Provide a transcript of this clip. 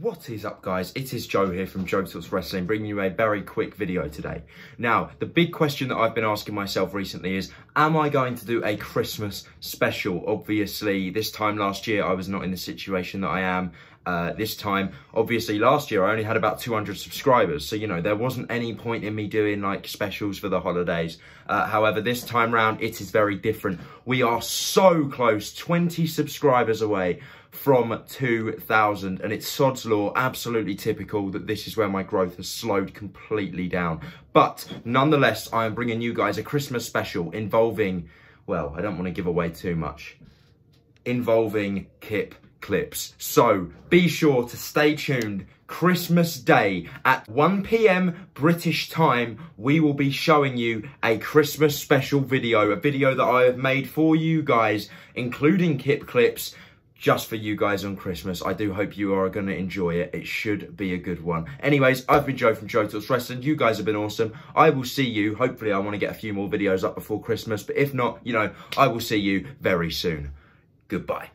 What is up guys? It is Joe here from Joe Talks Wrestling bringing you a very quick video today. Now, the big question that I've been asking myself recently is, am I going to do a Christmas special? Obviously, this time last year I was not in the situation that I am uh, this time. Obviously, last year I only had about 200 subscribers, so you know, there wasn't any point in me doing like specials for the holidays. Uh, however, this time round, it is very different. We are so close, 20 subscribers away from 2,000 and it's sod's law, absolutely typical that this is where my growth has slowed completely down. But nonetheless, I am bringing you guys a Christmas special involving, well, I don't want to give away too much, involving Kip clips. So be sure to stay tuned. Christmas Day at 1 p.m. British time, we will be showing you a Christmas special video, a video that I have made for you guys, including Kip clips, just for you guys on Christmas. I do hope you are going to enjoy it. It should be a good one. Anyways, I've been Joe from Joe Talks Wrestling. You guys have been awesome. I will see you. Hopefully, I want to get a few more videos up before Christmas. But if not, you know, I will see you very soon. Goodbye.